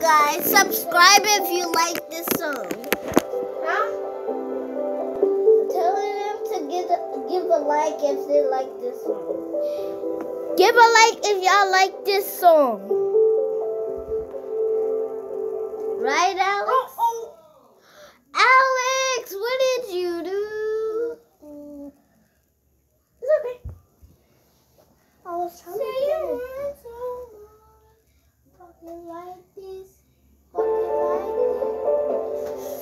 guys. Subscribe if you like this song. Huh? Telling them to give a, give a like if they like this song. Give a like if y'all like this song. Right,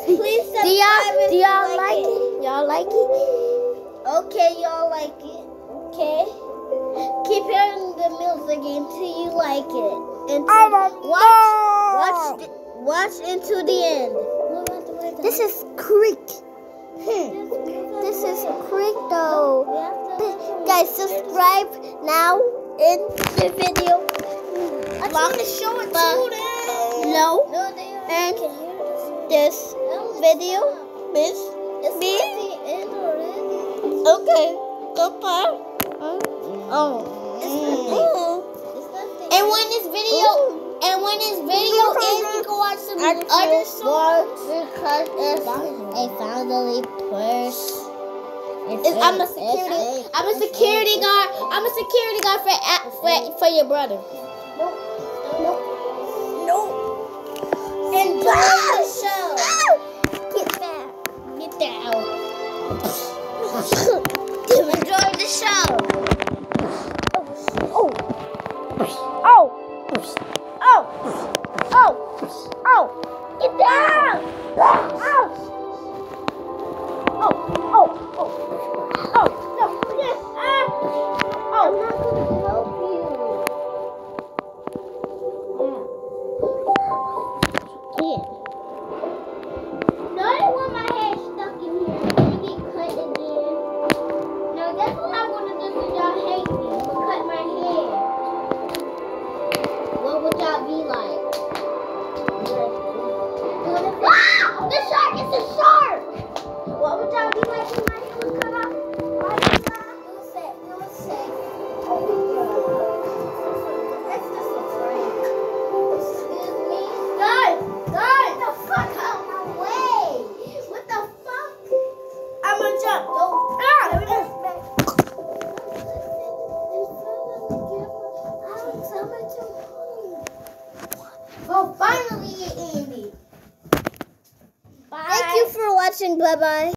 Please Do subscribe y'all, do y'all like it? Y'all like it? Okay, y'all like it. Okay. Keep hearing the music until you like it. And watch, watch, the, watch into the end. This is Creek. Hmm. This is Creek though. Guys, subscribe now in the video. I want to show it to them. No. No, they. And this. Video is It's me. at the end already. Okay. Goodbye. Oh. The mm. And when this video and when this video ends, you can watch some other songs. Because it's a family purse. It's- I'm a security. I'm a security guard. I'm a security guard for for, for your brother. No. No. Enjoy the Enjoy the show. Oh. Oh. Oh. Oh. Oh. Get down. What would y'all be like? Ah! The shark is a shark! What would y'all be like if my hair was cut off? Why is Oh finally it ended. Thank you for watching. Bye bye.